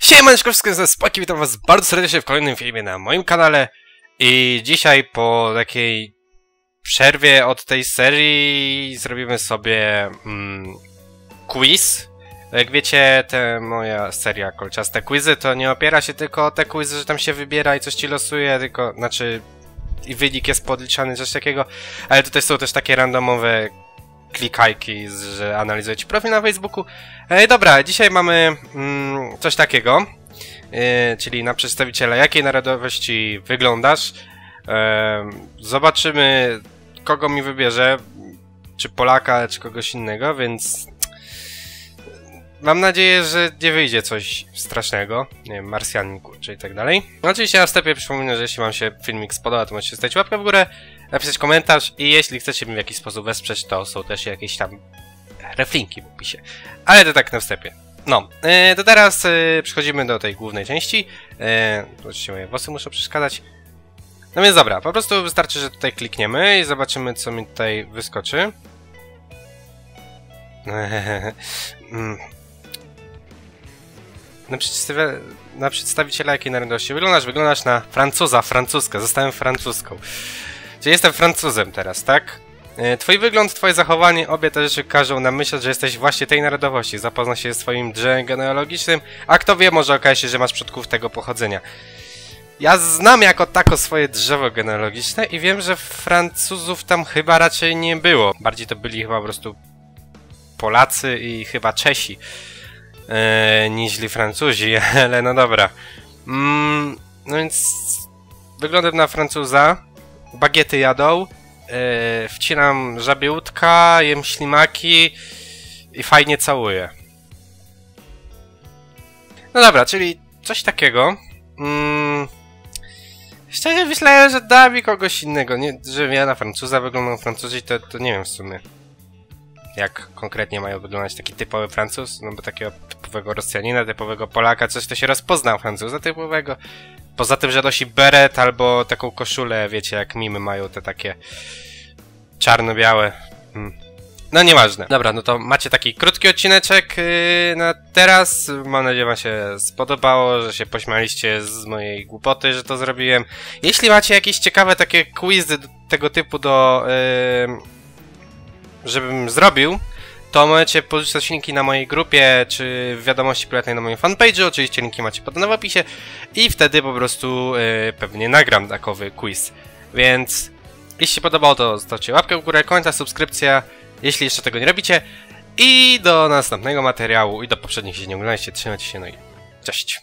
Siemaneczko, wszystko ze Spaki, witam was bardzo serdecznie w kolejnym filmie na moim kanale i dzisiaj po takiej przerwie od tej serii zrobimy sobie mm, quiz. Jak wiecie, te moja seria kolczaste quizy to nie opiera się tylko o te quizy, że tam się wybiera i coś ci losuje, tylko, znaczy i wynik jest podliczany, coś takiego, ale tutaj są też takie randomowe klikajki, że analizuje ci profil na Facebooku. E, dobra, dzisiaj mamy mm, coś takiego, e, czyli na przedstawiciela jakiej narodowości wyglądasz. E, zobaczymy, kogo mi wybierze, czy Polaka, czy kogoś innego, więc mam nadzieję, że nie wyjdzie coś strasznego, nie wiem, Marsjanin, czy i tak dalej. No, oczywiście na wstępie przypominam, że jeśli wam się filmik spodoba, to możecie zostawić łapkę w górę, napisać komentarz i jeśli chcecie mnie w jakiś sposób wesprzeć, to są też jakieś tam reflinki w opisie. Ale to tak na wstępie. No, yy, to teraz yy, przechodzimy do tej głównej części. Yy, oczywiście moje włosy muszą przeszkadzać. No więc dobra, po prostu wystarczy, że tutaj klikniemy i zobaczymy, co mi tutaj wyskoczy. Na, przedstawia na przedstawiciela jakiej narodowości wyglądasz? Wyglądasz na Francuza, francuskę. Zostałem francuską. Czyli jestem Francuzem teraz, tak? E, twój wygląd, twoje zachowanie, obie te rzeczy każą nam myśleć, że jesteś właśnie tej narodowości. Zapozna się z twoim drzewem genealogicznym, a kto wie, może okaże się, że masz przodków tego pochodzenia. Ja znam jako tako swoje drzewo genealogiczne i wiem, że Francuzów tam chyba raczej nie było. Bardziej to byli chyba po prostu Polacy i chyba Czesi e, niźli Francuzi, ale no dobra. Mm, no więc wyglądam na Francuza, bagiety jadą, yy, wcinam żabie jem ślimaki i fajnie całuję. No dobra, czyli coś takiego. Mm, szczerze myślałem, że da mi kogoś innego, nie, że ja na Francuza wyglądam Francuzi, to, to nie wiem w sumie. Jak konkretnie mają wyglądać taki typowy Francuz, no bo takiego typowego Rosjanina, typowego Polaka, coś to się rozpoznał Francuza typowego. Poza tym, że nosi beret albo taką koszulę, wiecie, jak mimy mają te takie czarno-białe. Hmm. No nieważne. Dobra, no to macie taki krótki odcineczek yy, na teraz. Mam nadzieję, wam się spodobało, że się pośmialiście z mojej głupoty, że to zrobiłem. Jeśli macie jakieś ciekawe takie quizy tego typu do... Yy, żebym zrobił, to możecie porzucać linki na mojej grupie, czy w wiadomości prywatnej na moim fanpage'u, oczywiście linki macie podane w opisie i wtedy po prostu yy, pewnie nagram takowy quiz. Więc jeśli się podobało, to zostawcie łapkę w górę, końca, subskrypcja, jeśli jeszcze tego nie robicie. I do następnego materiału i do poprzednich, jeśli nie oglądaliście, trzymajcie się, no i cześć.